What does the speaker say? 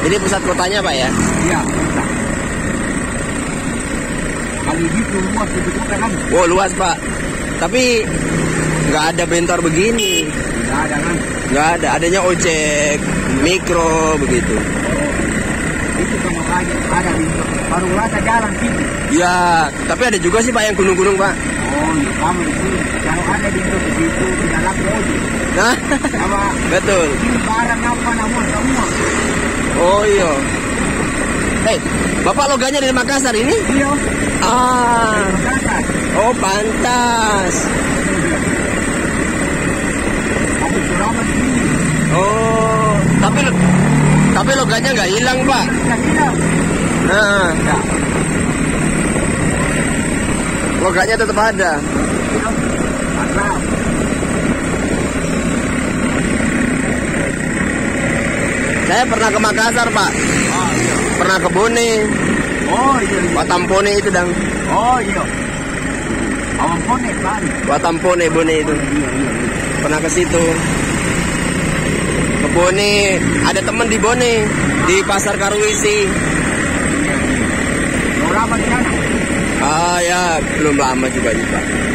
Jadi pusat kotanya Pak ya? Iya. bisa. Kalau gitu luas itu juga kan Wow luas Pak. Tapi nggak ada bentor begini. tidak ada kan. Nggak ada. Adanya ojek, mikro begitu. Itu sama aja ada di baru rasa jalan sini. Ya, tapi ada juga sih Pak yang gunung-gunung Pak. Oh, iya kamu di sini. Kalau ada di situ di situ di dalam mobil. Nah, Sama betul. ini barang apa namun semua. Oh iya. Hei, Bapak logannya dari Makassar ini? Iya. Ah, Makassar. oh pantas. Aku. Oh, tapi tapi logannya nggak hilang Pak. Nah. Logannya tetap ada. Saya pernah ke Makassar Pak. Oh iya. Pernah ke Bone, Oh iya. iya. Watampone itu dang. Oh iya. Konek kan. Watampone Bone itu. Iya iya. iya. Pernah ke situ. Ke Bone, ada temen di Bone di Pasar Karuisi. Surabaya di sana. Ah belum lama juga Pak.